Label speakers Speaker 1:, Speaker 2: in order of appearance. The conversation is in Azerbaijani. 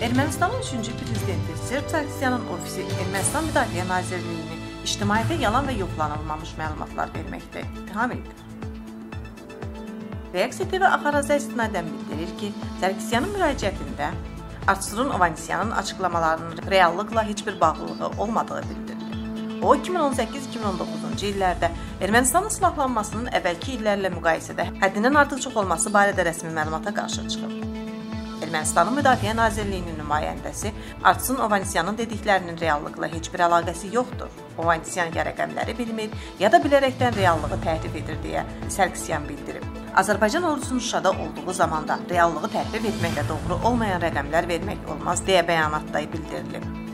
Speaker 1: Ermənistanın 3-cü prezidenti Serb Sarkisyanın ofisi Ermənistan Müdafiə Nazirliyini ictimaiyyətə yalan və yoxlanılmamış məlumatlar verməkdə ittiham edir. Reaksiya TV Axaraza istinadən bildirir ki, Sarkisyanın müraciətində Artsrun Ovansyanın açıqlamalarının reallıqla heç bir bağlılığı olmadığı bildirilir. O 2018-2019-cu illərdə Ermənistanın silahlanmasının əvvəlki illərlə müqayisədə həddindən artıq çox olması barədə rəsmi məlumata qarşı çıxıb. Ermənistanın Müdafiə Nazirliyinin nümayəndəsi Artsun Ovansyanın dediklərinin reallıqla heç bir əlaqəsi yoxdur. Ovansyan ya rəqəmləri bilmir, ya da bilərəkdən reallığı təhrif edir deyə Sərkisyan bildirib. Azərbaycan ordusunun Şuşada olduğu zamanda reallığı təhrif etməklə doğru olmayan rəqəmlər vermək olmaz deyə bəyanatda bildirilib.